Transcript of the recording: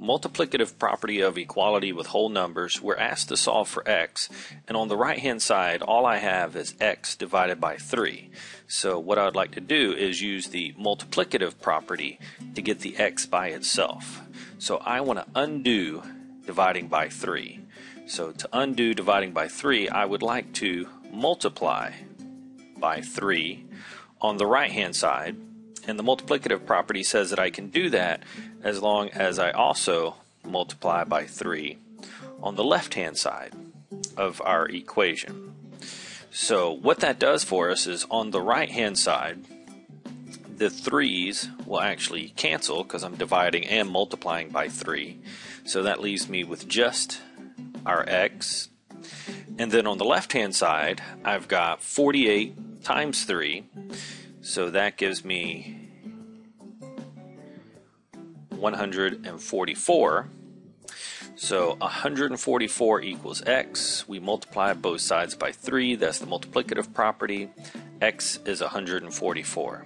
multiplicative property of equality with whole numbers, we're asked to solve for x, and on the right hand side, all I have is x divided by 3. So what I would like to do is use the multiplicative property to get the x by itself. So I want to undo dividing by 3. So to undo dividing by 3, I would like to multiply by 3 on the right hand side and the multiplicative property says that I can do that as long as I also multiply by 3 on the left hand side of our equation. So what that does for us is on the right hand side, the 3's will actually cancel because I'm dividing and multiplying by 3. So that leaves me with just our x. And then on the left hand side, I've got 48 times 3 so that gives me 144. So 144 equals x. We multiply both sides by 3. That's the multiplicative property. x is 144.